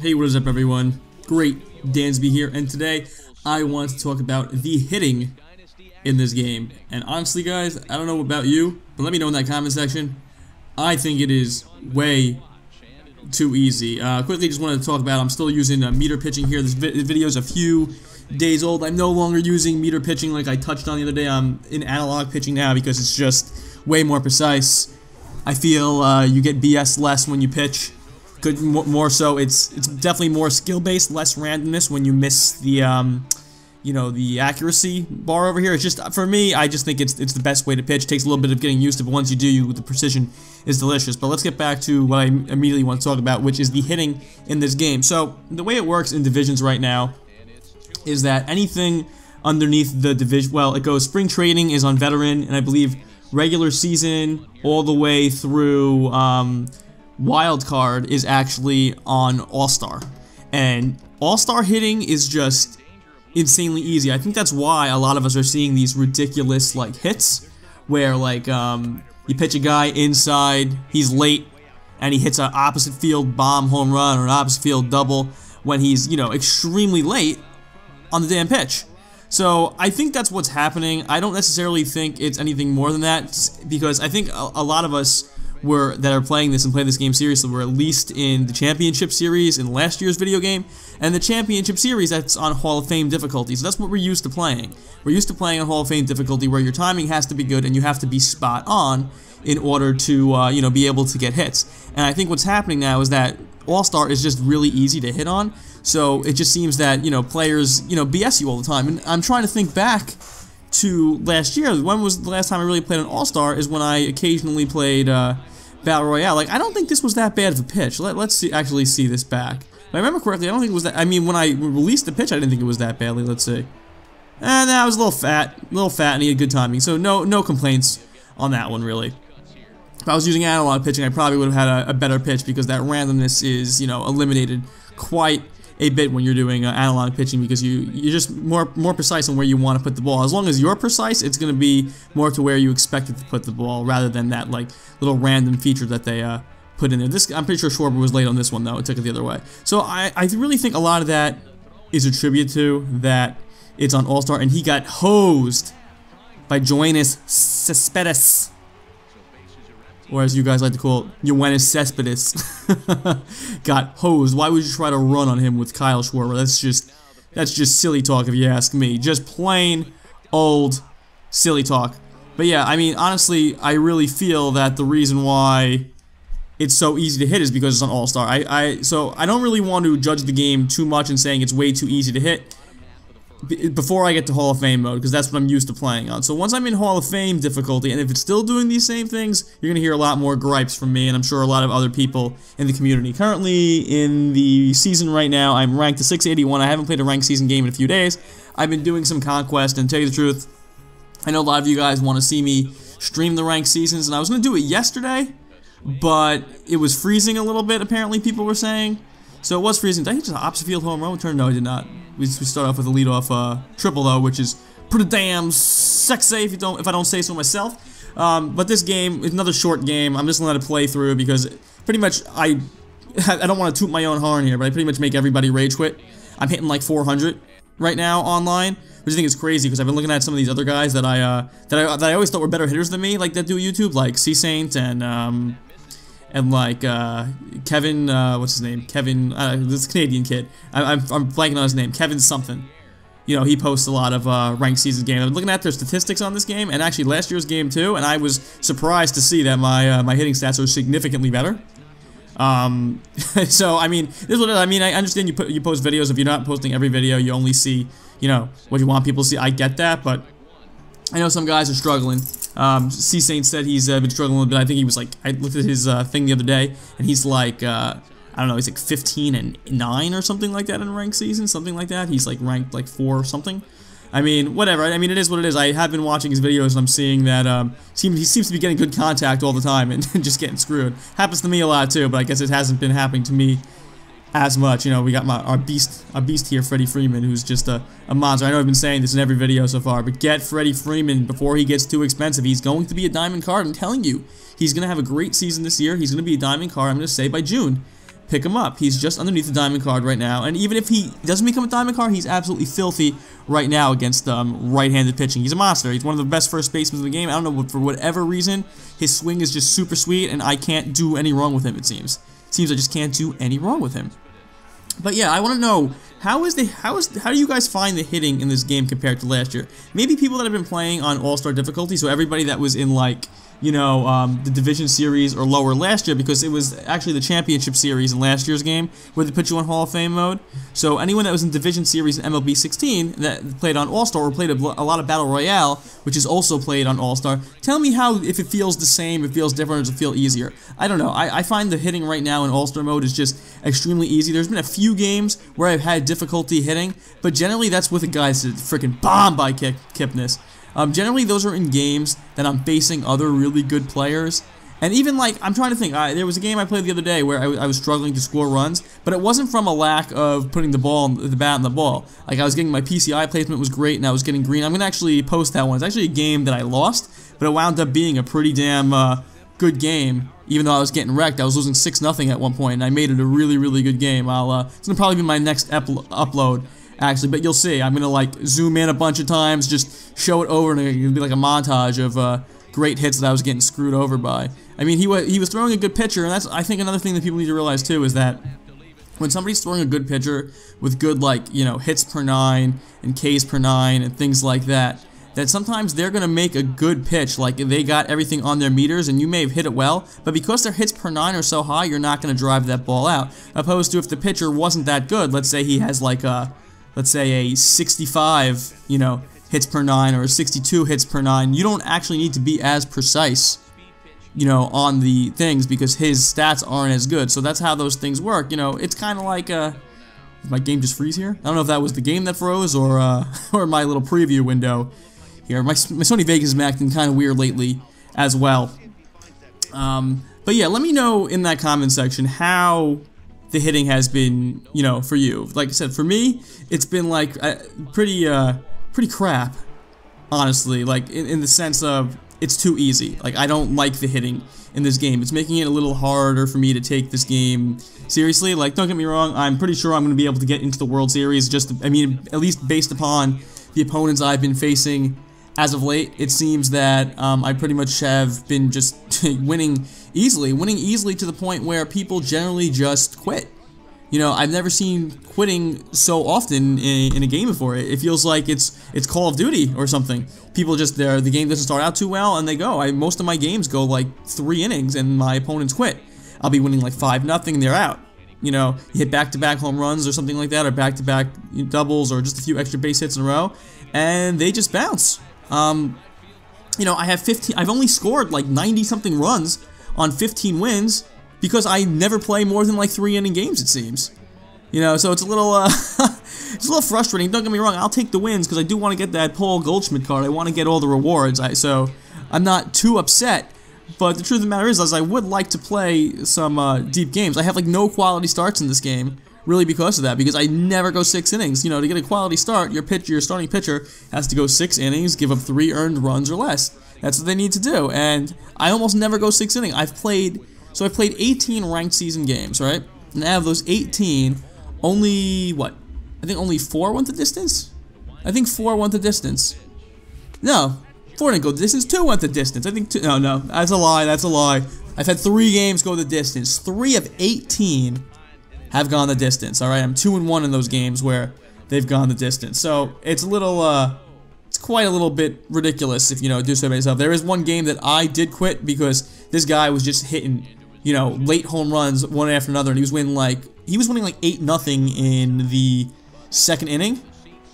Hey, what is up everyone? Great, Dansby here, and today I want to talk about the hitting in this game. And honestly guys, I don't know about you, but let me know in that comment section. I think it is way too easy. Uh, quickly just wanted to talk about, I'm still using uh, meter pitching here. This vi video is a few days old. I'm no longer using meter pitching like I touched on the other day. I'm in analog pitching now because it's just way more precise. I feel uh, you get BS less when you pitch good more so it's it's definitely more skill based less randomness when you miss the um you know the accuracy bar over here. It's just for me I just think it's it's the best way to pitch. It takes a little bit of getting used to but once you do you the precision is delicious. But let's get back to what I immediately want to talk about which is the hitting in this game. So the way it works in divisions right now is that anything underneath the division well it goes spring training is on veteran and I believe regular season all the way through um, wild card is actually on All-Star. And All-Star hitting is just insanely easy. I think that's why a lot of us are seeing these ridiculous like hits where like um, you pitch a guy inside, he's late, and he hits an opposite field bomb home run or an opposite field double when he's, you know, extremely late on the damn pitch. So I think that's what's happening. I don't necessarily think it's anything more than that because I think a, a lot of us were that are playing this and play this game seriously were at least in the championship series in last year's video game and the championship series that's on Hall of Fame difficulty. So that's what we're used to playing. We're used to playing on Hall of Fame difficulty where your timing has to be good and you have to be spot on in order to uh, you know be able to get hits. And I think what's happening now is that All-Star is just really easy to hit on. So it just seems that you know players you know BS you all the time. And I'm trying to think back to last year. When was the last time I really played an All-Star is when I occasionally played uh, Battle Royale. Like, I don't think this was that bad of a pitch. Let, let's see, actually see this back. If I remember correctly, I don't think it was that, I mean, when I released the pitch, I didn't think it was that badly. Let's see. And that was a little fat, a little fat, and he had good timing. So no, no complaints on that one, really. If I was using analog pitching, I probably would have had a, a better pitch because that randomness is, you know, eliminated quite a bit when you're doing uh, analog pitching because you you're just more more precise on where you want to put the ball. As long as you're precise, it's going to be more to where you expected to put the ball rather than that like little random feature that they uh, put in there. This I'm pretty sure Schwarber was late on this one though. It took it the other way. So I I really think a lot of that is attributed to that it's on All Star and he got hosed by Joannis Cespedes or as you guys like to call it, Yoenis Cespedes, got hosed. Why would you try to run on him with Kyle Schwarber? That's just, that's just silly talk if you ask me. Just plain old silly talk. But yeah, I mean, honestly, I really feel that the reason why it's so easy to hit is because it's an All-Star. I, I, so I don't really want to judge the game too much and saying it's way too easy to hit before I get to Hall of Fame mode, because that's what I'm used to playing on. So once I'm in Hall of Fame difficulty, and if it's still doing these same things, you're going to hear a lot more gripes from me, and I'm sure a lot of other people in the community. Currently, in the season right now, I'm ranked to 681. I haven't played a ranked season game in a few days. I've been doing some Conquest, and tell you the truth, I know a lot of you guys want to see me stream the ranked seasons, and I was going to do it yesterday, but it was freezing a little bit, apparently people were saying. So it was freezing. Did I hit just an opposite field home run return? No, I did not. We, start off with a leadoff uh, triple though, which is pretty damn sexy if you don't if I don't say so myself. Um, but this game is another short game. I'm just gonna let it play through because pretty much I I don't want to toot my own horn here, but I pretty much make everybody rage quit. I'm hitting like 400 right now online, which I think is crazy because I've been looking at some of these other guys that I uh, that I that I always thought were better hitters than me, like that do YouTube, like C Saint and um, and like uh, Kevin, uh, what's his name? Kevin, uh, this Canadian kid. I, am I'm, I'm blanking on his name. Kevin something. You know, he posts a lot of uh, ranked season games. I'm looking at their statistics on this game, and actually last year's game too, and I was surprised to see that my uh, my hitting stats are significantly better. Um, so I mean, this is what I mean. I understand you put you post videos. If you're not posting every video, you only see you know what you want people to see. I get that, but I know some guys are struggling. Um, C Saint said he's uh, been struggling a bit. I think he was like, I looked at his uh, thing the other day, and he's like, uh, I don't know, he's like 15 and 9 or something like that in ranked season, something like that. He's like ranked like 4 or something. I mean, whatever. I mean, it is what it is. I have been watching his videos, and I'm seeing that um, he seems to be getting good contact all the time and just getting screwed. Happens to me a lot too, but I guess it hasn't been happening to me as much. You know, we got my our beast, our beast here, Freddie Freeman, who's just a, a monster. I know I've been saying this in every video so far, but get Freddie Freeman before he gets too expensive. He's going to be a diamond card. I'm telling you, he's going to have a great season this year. He's going to be a diamond card. I'm going to say by June. pick him up. He's just underneath the diamond card right now, and even if he doesn't become a diamond card, he's absolutely filthy right now against um, right-handed pitching. He's a monster. He's one of the best first basemen in the game. I don't know, for whatever reason, his swing is just super sweet, and I can't do any wrong with him, it seems. Seems I just can't do any wrong with him. But yeah, I want to know how is the how is how do you guys find the hitting in this game compared to last year? Maybe people that have been playing on All-Star difficulty, so everybody that was in like you know, um, the division series or lower last year because it was actually the championship series in last year's game where they put you on Hall of Fame mode. So anyone that was in division series in MLB 16 that played on All Star or played a, lot of Battle Royale, which is also played on All Star, tell me how if it feels the same, it feels different, does it feel easier? I don't know. I, I find the hitting right now in All Star mode is just extremely easy. There's been a few games where I've had difficulty hitting, but generally that's with a guy's freaking bomb by Kip Kipnis. Um, generally, those are in games that I'm facing other really good players. And even like, I'm trying to think, I, there was a game I played the other day where I, I, was struggling to score runs, but it wasn't from a lack of putting the ball, the bat in the ball. Like I was getting my PCI placement was great and I was getting green. I'm going to actually post that one. It's actually a game that I lost, but it wound up being a pretty damn uh, good game. Even though I was getting wrecked, I was losing 6 nothing at one point, and I made it a really, really good game. I'll, uh, it's going to probably be my next upload actually, but you'll see. I'm gonna like zoom in a bunch of times, just show it over, and it'll be like a montage of uh, great hits that I was getting screwed over by. I mean, he was he was throwing a good pitcher, and that's I think another thing that people need to realize too is that when somebody's throwing a good pitcher with good like you know hits per nine and Ks per nine and things like that, that sometimes they're going to make a good pitch, like they got everything on their meters and you may have hit it well, but because their hits per nine are so high, you're not going to drive that ball out. Opposed to if the pitcher wasn't that good, let's say he has like a let's say a 65, you know, hits per nine or a 62 hits per nine, you don't actually need to be as precise, you know, on the things because his stats aren't as good. So that's how those things work. You know, it's kind of like uh, my game just freeze here. I don't know if that was the game that froze or uh, or my little preview window here. My, my Sony Vegas is acting kind of weird lately as well. Um, but yeah, let me know in that comment section how the hitting has been, you know, for you. Like I said, for me, it's been like uh, pretty, uh, pretty crap, honestly. Like in, in the sense of it's too easy. Like I don't like the hitting in this game. It's making it a little harder for me to take this game seriously. Like don't get me wrong, I'm pretty sure I'm going to be able to get into the World Series. Just, I mean, at least based upon the opponents I've been facing as of late, it seems that um, I pretty much have been just winning easily, winning easily to the point where people generally just quit. You know, I've never seen quitting so often in, in a game before. It, it, feels like it's it's Call of Duty or something. People just the game doesn't start out too well, and they go. I most of my games go like three innings, and my opponents quit. I'll be winning like five nothing, and they're out. You know, you hit back-to-back home runs or something like that, or back-to-back -back doubles, or just a few extra base hits in a row, and they just bounce. Um, you know, I have 15, I've only scored like 90 something runs on 15 wins because I never play more than like three inning games, it seems. You know, so it's a little, uh, it's a little frustrating. Don't get me wrong, I'll take the wins because I do want to get that Paul Goldschmidt card. I want to get all the rewards, I, so I'm not too upset. But the truth of the matter is, is I would like to play some uh, deep games. I have like no quality starts in this game really because of that, because I never go six innings. You know, to get a quality start, your pitcher, your starting pitcher has to go six innings, give up three earned runs or less. That's what they need to do, and I almost never go six innings. I've played, so I've played 18 ranked season games, right? And out of those 18, only, what? I think only four went the distance? I think four went the distance. No, four didn't go the distance, two went the distance. I think two, no, no, that's a lie, that's a lie. I've had three games go the distance. Three of 18 have gone the distance. All right, I'm two and one in those games where they've gone the distance. So it's a little, uh, it's quite a little bit ridiculous if you know do so by myself. There is one game that I did quit because this guy was just hitting, you know, late home runs one after another, and he was winning like he was winning like eight nothing in the second inning,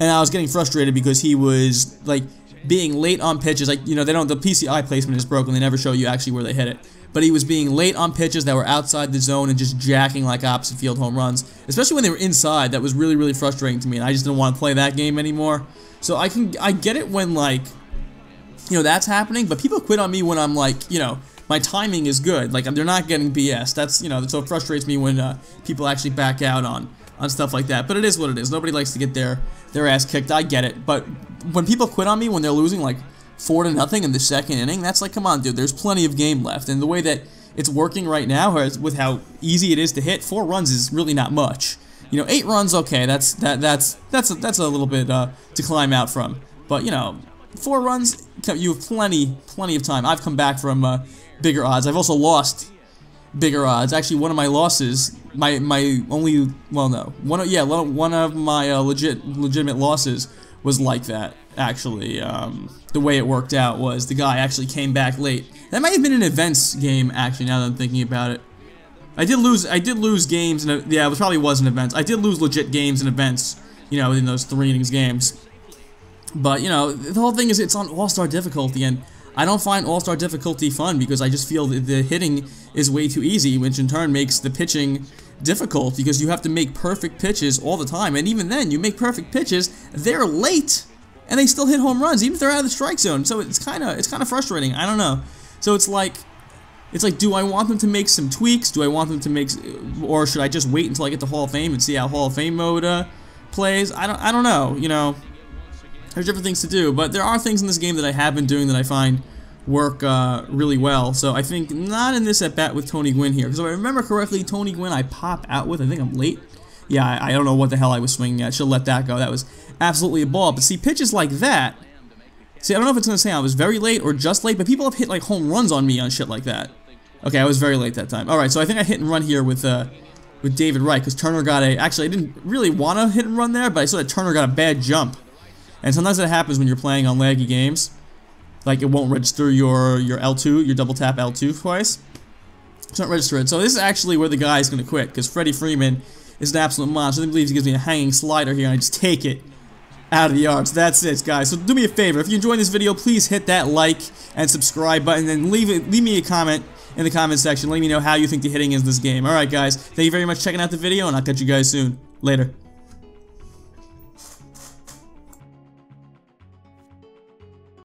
and I was getting frustrated because he was like being late on pitches. Like you know, they don't the PCI placement is broken. They never show you actually where they hit it but he was being late on pitches that were outside the zone and just jacking like opposite field home runs, especially when they were inside. That was really, really frustrating to me, and I just didn't want to play that game anymore. So I can, I get it when like, you know, that's happening, but people quit on me when I'm like, you know, my timing is good. Like they're not getting BS. That's you know, so it frustrates me when uh, people actually back out on on stuff like that. But it is what it is. Nobody likes to get their their ass kicked. I get it. But when people quit on me when they're losing, like four to nothing in the second inning. That's like, come on, dude. There's plenty of game left, and the way that it's working right now, with how easy it is to hit, four runs is really not much. You know, eight runs, okay, that's that that's that's a, that's a little bit uh, to climb out from. But you know, four runs, you have plenty plenty of time. I've come back from uh, bigger odds. I've also lost bigger odds. Actually, one of my losses, my my only well no one yeah one of my uh, legit legitimate losses was like that. Actually, um, the way it worked out was the guy actually came back late. That might have been an events game. Actually, now that I'm thinking about it. I did lose. I did lose games, and yeah, it probably was an events. I did lose legit games and events, you know, in those three innings games. But you know, the whole thing is it's on All Star difficulty, and I don't find All Star difficulty fun because I just feel that the hitting is way too easy, which in turn makes the pitching difficult because you have to make perfect pitches all the time, and even then, you make perfect pitches, they're late, and they still hit home runs, even if they're out of the strike zone. So it's kind of it's kind of frustrating. I don't know. So it's like it's like, do I want them to make some tweaks? Do I want them to make, or should I just wait until I get to Hall of Fame and see how Hall of Fame mode uh, plays? I don't, I don't know. You know, there's different things to do, but there are things in this game that I have been doing that I find work uh, really well. So I think not in this at bat with Tony Gwynn here, because if I remember correctly, Tony Gwynn I pop out with. I think I'm late. Yeah, I, I don't know what the hell I was swinging at. Should let that go. That was absolutely a ball. But see, pitches like that. See, I don't know if it's gonna say I was very late or just late, but people have hit like home runs on me on shit like that. Okay, I was very late that time. Alright, so I think I hit and run here with uh, with David Wright, because Turner got a... Actually, I didn't really want to hit and run there, but I saw that Turner got a bad jump. And sometimes that happens when you're playing on laggy games. Like, it won't register your, your L2, your double tap L2 twice. It's not register it. So this is actually where the guy is going to quit, because Freddie Freeman is an absolute monster. I believes he gives me a hanging slider here, and I just take it out of the yards. That's it, guys. So do me a favor. If you enjoyed this video, please hit that like and subscribe button, and leave it, leave me a comment in the comment section. Let me know how you think the hitting is this game. Alright guys, thank you very much for checking out the video, and I'll catch you guys soon. Later.